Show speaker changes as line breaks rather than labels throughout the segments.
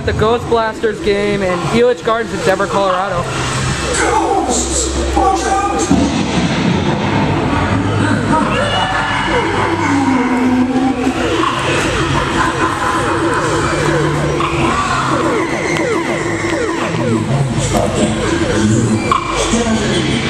at the Ghost Blasters game in Elitch Gardens in Denver, Colorado. Get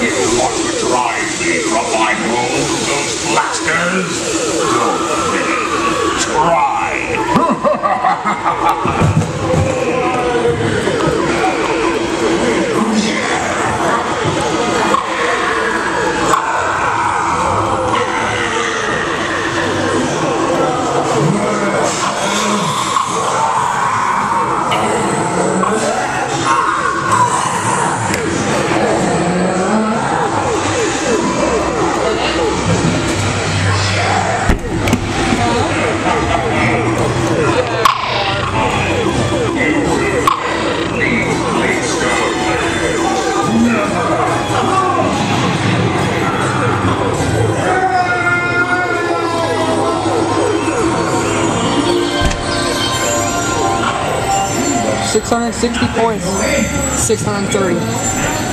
You
want to drive me from my home, those blasters?
660 points. 630.